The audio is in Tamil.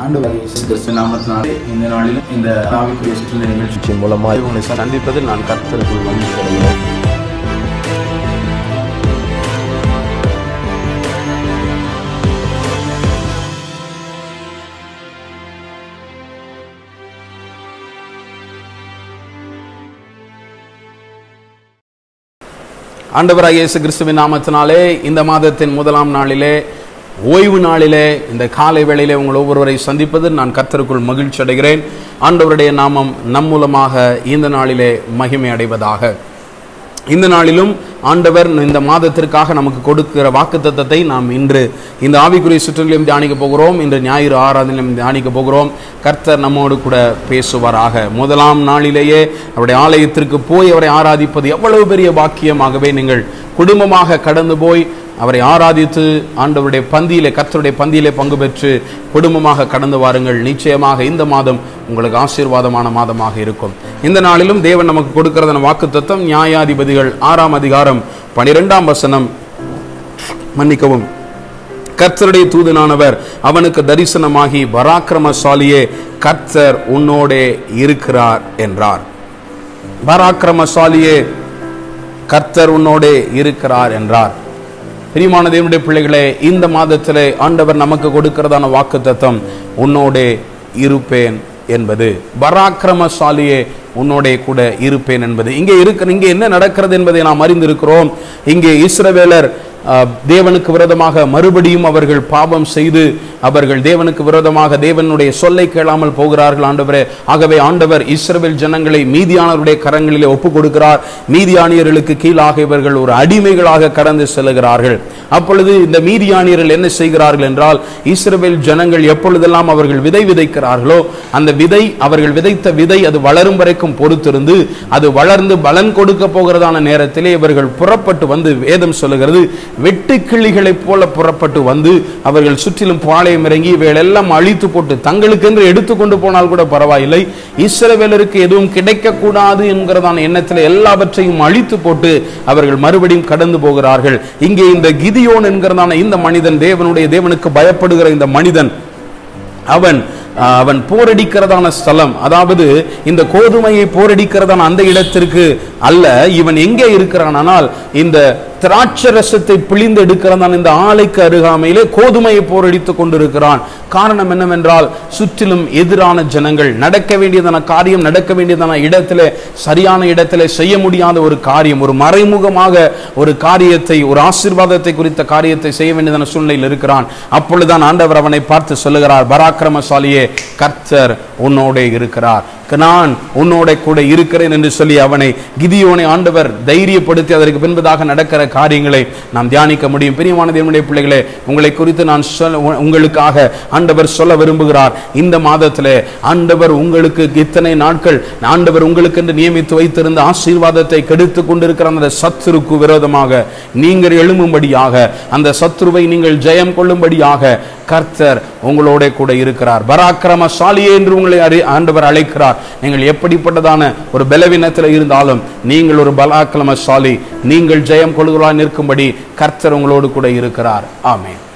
ஆண்டவர் இயேசு கிறிஸ்து நாமத்தினாலே இந்த நாளிலும் இந்த ஆவிக்குரிய சுற்றுலா நிகழ்ச்சி மூலமாக உங்களை சந்திப்பதில் நான் கர்த்தருக்குள் ஆண்டவராக இயேசு கிறிஸ்துவின் நாமத்தினாலே இந்த மாதத்தின் முதலாம் நாளிலே ஓய்வு நாளிலே இந்த காலை வேளையிலே உங்கள் ஒவ்வொருவரை சந்திப்பது நான் கர்த்தருக்குள் மகிழ்ச்சி அடைகிறேன். ஆண்டவருடைய நாமம் நம் மூலமாக இந்த நாளிலே மகிமை அடைவதாக. இந்த நாளிலும் ஆண்டவர் இந்த மாதத்திற்காக நமக்கு கொடுக்கிற வாக்குத்தத்தத்தை நாம் இன்று இந்த ஆவிக்குரிய சுற்றுலையும் தியானிக்க போகிறோம். இன்று ஞாயிறு ஆராதனையிலும் தியானிக்க போகிறோம். கர்த்தர் நம்மோடு கூட பேசுவாராக. முதலாம் நாளிலேயே அவருடைய ஆலயத்திற்கு போய் அவரை ஆராதிப்பது எவ்வளவு பெரிய பாக்கியமாகவே நீங்கள் குடும்பமாக கடந்து போய் அவரை ஆராதித்து ஆண்டவருடைய பந்தியிலே கர்த்தருடைய பந்தியிலே பங்கு பெற்று குடும்பமாக கடந்து வாருங்கள். நிச்சயமாக இந்த மாதம் உங்களுக்கு ஆசீர்வாதமான மாதமாக இருக்கும். இந்த நாளிலும் தேவன் நமக்கு கொடுக்கிறதான வாக்குத்தத்தம் நியாயாதிபதிகள் ஆறாம் அதிகாரம் பனிரெண்டாம் வசனம். மன்னிக்கவும். கர்த்தருடைய தூதனானவர் அவனுக்கு தரிசனமாகி பராக்கிரமசாலியே கர்த்தர் உன்னோடே இருக்கிறார் என்றார். பராக்கிரமசாலியே கர்த்தர் உன்னோடே இருக்கிறார் என்றார். பிரியமான தேவனுடைய பிள்ளைகளே இந்த மாதத்திலே ஆண்டவர் நமக்கு கொடுக்கிறதான வாக்குத்தத்தம் உன்னோடே இருப்பேன் என்பது. பராக்கிரமசாலியே உன்னோடே கூட இருப்பேன் என்பது. இங்கே இருக்கிற இங்கே என்ன நடக்கிறது என்பதை நாம் அறிந்திருக்கிறோம். இங்கே இஸ்ரவேலர் தேவனுக்கு விரோதமாக மறுபடியும் அவர்கள் பாவம் செய்து அவர்கள் தேவனுக்கு விரோதமாக தேவனுடைய சொல்லை கேளாமல் போகிறார்கள் ஆண்டவரே. ஆகவே ஆண்டவர் இஸ்ரவேல் ஜனங்களை மீதியானவருடைய கரங்களிலே ஒப்பு கொடுக்கிறார் மீதியானியர்களுக்கு கீழாக இவர்கள் ஒரு அடிமைகளாக கடந்து செல்கிறார்கள். அப்பொழுது இந்த மீதியானியர்கள் என்ன செய்கிறார்கள் என்றால் இஸ்ரவேல் ஜனங்கள் எப்பொழுதெல்லாம் அவர்கள் விதை விதைக்கிறார்களோ அந்த விதை அவர்கள் விதைத்த விதை அது வளரும் வரைக்கும் பொறுத்திருந்து அது வளர்ந்து பலன் கொடுக்க போகிறதான நேரத்திலே இவர்கள் புறப்பட்டு வந்து வேதம் சொல்லுகிறது. வெட்டுக்கிளிகளைப் போல புறப்பட்டு வந்து அவர்கள் சுற்றிலும் பாளையம் இறங்கி இவைகளெல்லாம் அழித்து போட்டு தங்களுக்கென்று எடுத்துக்கொண்டு போனால் கூட பரவாயில்லை. இஸ்ரவேலருக்கு எதுவும் கிடைக்கக்கூடாது என்கிறதான எண்ணத்தில் எல்லாவற்றையும் அழித்து போட்டு அவர்கள் மறுபடியும் கடந்து போகிறார்கள். இங்கே இந்த கிதியோன் என்கிறதான இந்த மனிதன் தேவனுடைய தேவனுக்கு பயப்படுகிற இந்த மனிதன் அவன் அவன் போரடிக்கிறதான ஸ்தலம் அதாவது இந்த கோதுமையை போரடிக்கிறதான அந்த இடத்திற்கு அல்ல இவன் எங்கே இருக்கிறான் ஆனால் இந்த திராட்சை ரசத்தை பிழிந்து எடுக்கிறதான் இந்த ஆலைக்கு அருகாமையிலே கோதுமையை போரடித்துக் கொண்டிருக்கிறான். காரணம் என்னவென்றால் சுற்றிலும் எதிரான ஜனங்கள் நடக்க வேண்டியதான காரியம் நடக்க வேண்டியதான இடத்திலே சரியான இடத்திலே செய்ய முடியாத ஒரு காரியம் ஒரு மறைமுகமாக ஒரு காரியத்தை ஒரு ஆசீர்வாதத்தை குறித்த காரியத்தை செய்ய வேண்டியதான சூழ்நிலையில் இருக்கிறான். அப்பொழுதுதான் ஆண்டவர் அவனை பார்த்து சொல்லுகிறார் பராக்கிரமசாலியே கர்த்தர் உன்னோடே இருக்கிறார். நான் உன்னோட கூட இருக்கிறேன் என்று சொல்லி அவனை கிதியோனை ஆண்டவர் தைரியப்படுத்தி அதற்கு பின்பதாக நடக்கிற காரியங்களை நாம் தியானிக்க முடியும். பிரியமான தேவனுடைய பிள்ளைகளே உங்களை குறித்து நான் சொல்ல உ- உங்களுக்காக ஆண்டவர் சொல்ல விரும்புகிறார். இந்த மாதத்தில் ஆண்டவர் உங்களுக்கு இத்தனை நாட்கள் ஆண்டவர் உங்களுக்கு என்று நியமித்து வைத்திருந்த ஆசீர்வாதத்தை கெடுத்து கொண்டிருக்கிற அந்த சத்துருக்கு விரோதமாக நீங்கள் எழும்பும்படியாக அந்த சத்துருவை நீங்கள் ஜெயம் கொள்ளும்படியாக கர்த்தர் உங்களோட கூட இருக்கிறார். பராக்கிரமசாலியே என்று உங்களை அறி- ஆண்டவர் அழைக்கிறார். நீங்கள் எப்படிப்பட்டதான ஒரு பலவீனத்தில் இருந்தாலும் நீங்கள் ஒரு பராக்கிரமசாலி நீங்கள் ஜெயம் கொள்கிறா நிற்கும்படி கர்த்தர் உங்களோடு கூட இருக்கிறார். ஆமேன்.